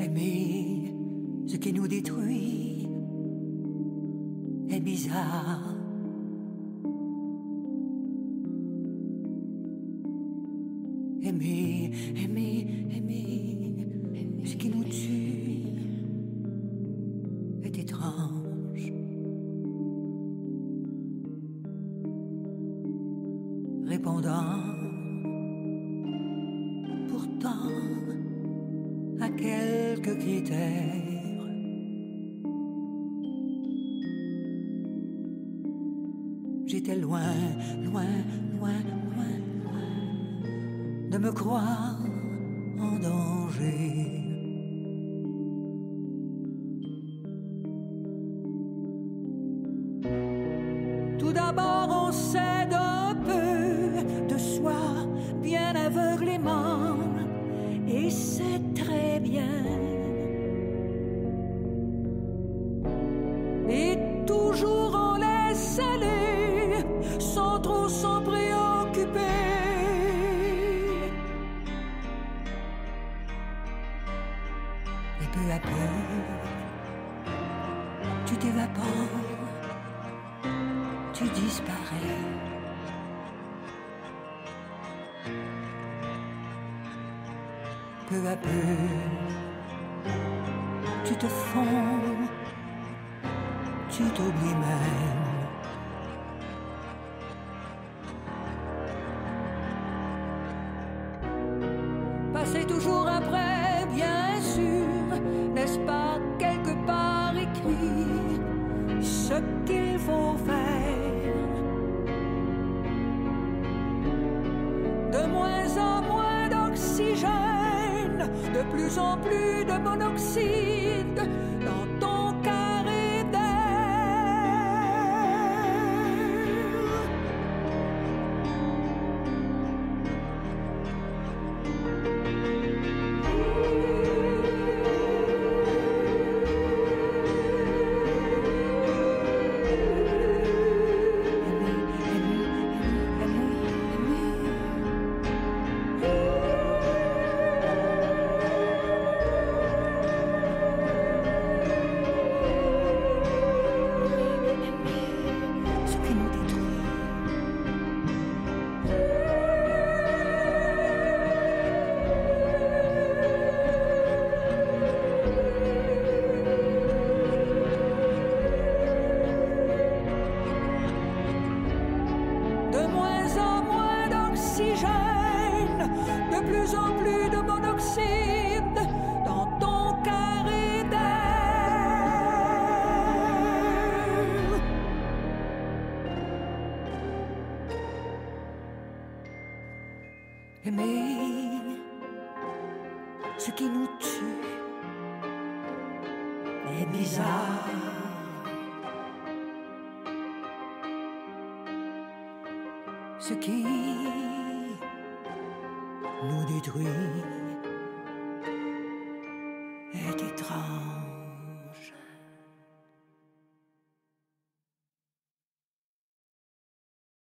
Aimer ce qui nous détruit est bizarre. Aimer, aimer, aimer, ce qui nous tue est étrange. Répondant pourtant à critères. J'étais loin, loin, loin, loin, loin de me croire en danger. Tout d'abord, on cède s'en préoccuper. Et peu à peu, tu t'évapores tu disparais. Peu à peu, tu te fonds, tu t'oublies même. Toujours après, bien sûr, n'est-ce pas quelque part écrit ce qu'il faut faire. De moins en moins d'oxygène, de plus en plus de monoxyde de plus en plus de monoxyde dans ton d'air. Aimer ce qui nous tue est bizarre. Ce qui nous détruit est